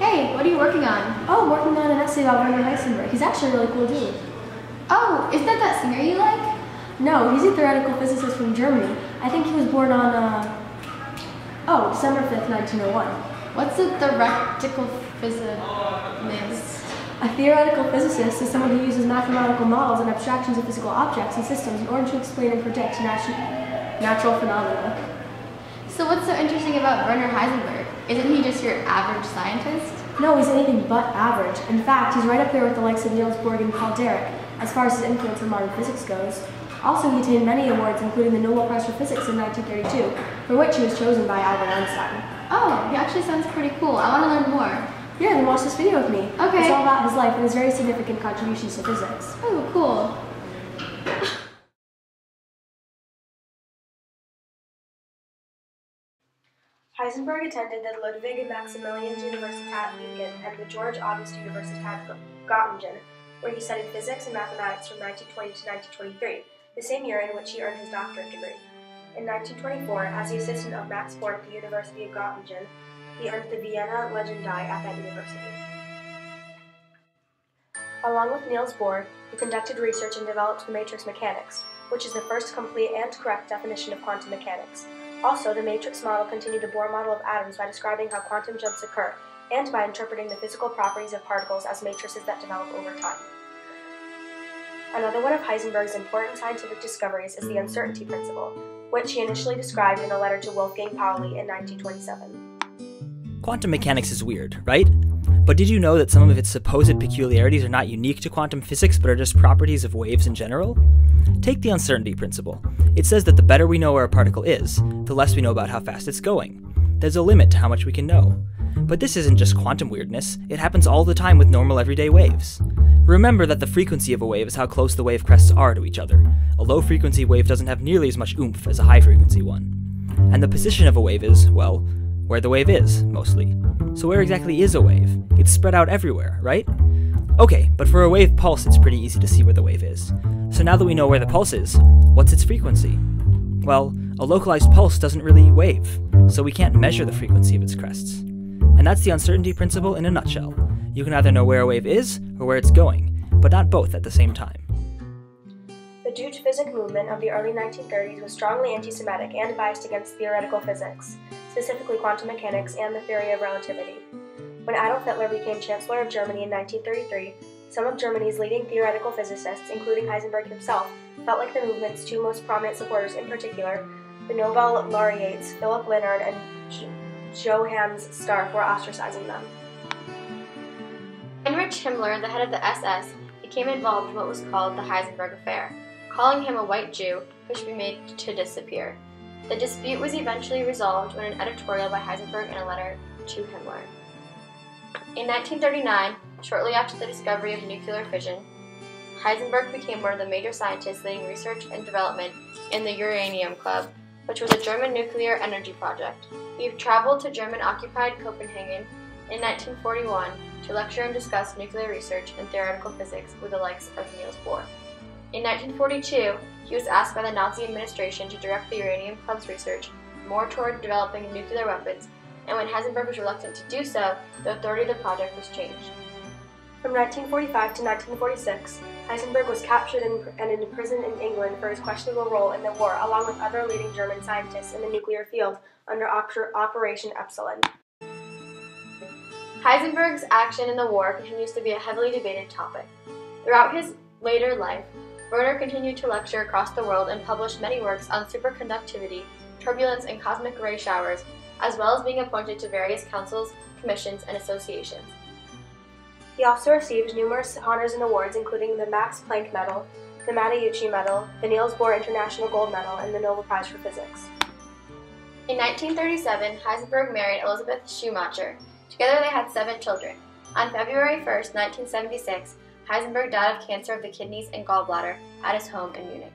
Hey, what are you working on? Oh, I'm working on an essay about Werner Heisenberg. He's actually a really cool dude. Oh, is that that singer you like? No, he's a theoretical physicist from Germany. I think he was born on, uh, oh, December 5th, 1901. What's a theoretical physicist? A theoretical physicist is someone who uses mathematical models and abstractions of physical objects and systems in order to explain and predict natu natural phenomena. So what's so interesting about Werner Heisenberg? Isn't he just your average scientist? No, he's anything but average. In fact, he's right up there with the likes of Niels Bohr and Paul Dirac, as far as his influence on modern physics goes. Also, he attained many awards, including the Nobel Prize for Physics in 1932, for which he was chosen by Albert Einstein. Oh, he actually sounds pretty cool. I want to learn more. Yeah, then watch this video with me. Okay. It's all about his life and his very significant contributions to physics. Oh, cool. Heisenberg attended the Ludwig Maximilians Universität Wien and the George August Universität of Göttingen, where he studied physics and mathematics from 1920 to 1923, the same year in which he earned his doctorate degree. In 1924, as the assistant of Max Born at the University of Göttingen, he earned the venia legendi at that university. Along with Niels Bohr, he conducted research and developed the matrix mechanics, which is the first complete and correct definition of quantum mechanics. Also, the matrix model continued a Bohr model of atoms by describing how quantum jumps occur and by interpreting the physical properties of particles as matrices that develop over time. Another one of Heisenberg's important scientific discoveries is the uncertainty principle, which he initially described in a letter to Wolfgang Pauli in 1927. Quantum mechanics is weird, right? But did you know that some of its supposed peculiarities are not unique to quantum physics but are just properties of waves in general? Take the uncertainty principle. It says that the better we know where a particle is, the less we know about how fast it's going. There's a limit to how much we can know. But this isn't just quantum weirdness, it happens all the time with normal everyday waves. Remember that the frequency of a wave is how close the wave crests are to each other. A low frequency wave doesn't have nearly as much oomph as a high frequency one. And the position of a wave is, well, where the wave is, mostly. So where exactly is a wave? It's spread out everywhere, right? Okay, but for a wave pulse, it's pretty easy to see where the wave is. So now that we know where the pulse is, what's its frequency? Well, a localized pulse doesn't really wave, so we can't measure the frequency of its crests. And that's the uncertainty principle in a nutshell. You can either know where a wave is or where it's going, but not both at the same time. The Deutsche Physik movement of the early 1930s was strongly anti Semitic and biased against theoretical physics, specifically quantum mechanics and the theory of relativity. When Adolf Hitler became Chancellor of Germany in 1933, some of Germany's leading theoretical physicists, including Heisenberg himself, felt like the movement's two most prominent supporters in particular, the Nobel laureates Philip Lenard and Johannes Stark, were ostracizing them. Heinrich Himmler, the head of the SS, became involved in what was called the Heisenberg Affair, calling him a white Jew which should be made to disappear. The dispute was eventually resolved when an editorial by Heisenberg and a letter to Himmler. In 1939, shortly after the discovery of nuclear fission, Heisenberg became one of the major scientists leading research and development in the Uranium Club, which was a German nuclear energy project. He traveled to German occupied Copenhagen in 1941 to lecture and discuss nuclear research and theoretical physics with the likes of Niels Bohr. In 1942, he was asked by the Nazi administration to direct the Uranium Club's research more toward developing nuclear weapons, and when Heisenberg was reluctant to do so, the authority of the project was changed. From 1945 to 1946, Heisenberg was captured and imprisoned in England for his questionable role in the war, along with other leading German scientists in the nuclear field under Operation Epsilon. Heisenberg's action in the war continues to be a heavily debated topic. Throughout his later life, Werner continued to lecture across the world and published many works on superconductivity, turbulence, and cosmic ray showers, as well as being appointed to various councils, commissions, and associations. He also received numerous honors and awards, including the Max Planck Medal, the Matteucci Medal, the Niels Bohr International Gold Medal, and the Nobel Prize for Physics. In 1937, Heisenberg married Elizabeth Schumacher. Together they had seven children. On February 1, 1976, Heisenberg died of cancer of the kidneys and gallbladder at his home in Munich.